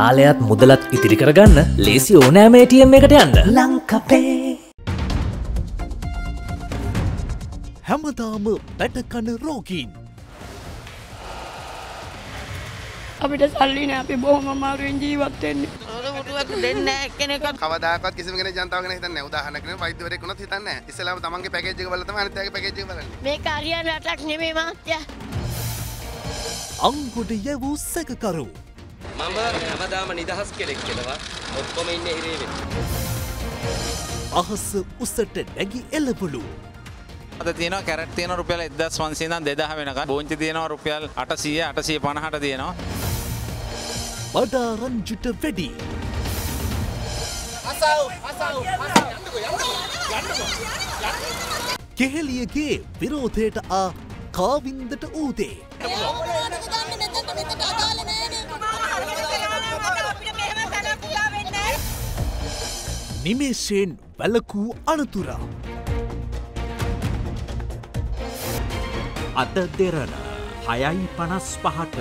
ආලයත් මුදලත් ඉතිරි කරගන්න ලේසි ඕනෑමේටියම් එකට යන්න ලංකපේ හැමදාම බැටකන රෝගීන් අපිට සල්ලි නෑ අපි බොහොම අමාරුවෙන් ජීවත් වෙන්නේ. මුටුවක් දෙන්න එක්කෙනෙක් කවදාකත් කිසිම කෙනෙක් ජනතාව ගැන හිතන්නේ නැහැ. උදාහරණයක් නෙවෙයි වෛද්‍යවරයෙක් වුණත් හිතන්නේ නැහැ. ඉස්සෙල්ලාම තමන්ගේ පැකේජ් එක බලලා තමයි අනිත් අයගේ පැකේජ් එක බලන්නේ. මේක හරියන රටක් නෙමෙයි මහත්තයා. අංගොඩ යැවූ සැකකරු මම හැමදාම නිදහස් කෙනෙක් කෙනවා ඔක්කොම ඉන්න හිරේවෙන් අහස උසට නැගි එලවලු අද තියෙන කැරට තියෙන රුපියල් එදස් වන්සේදන් දෙදහ වෙනක බෝංචි තියෙනවා රුපියල් අටසීය අටසය පණහට තියෙනවා. බඩා රංජුට වැඩි. කෙහෙලියගේ විරෝධයට ආ කාවින්දට ඌදේ නිමේශයෙන් වැලකූ අනතුරා. අද දෙරන හයයි පනස් පහට.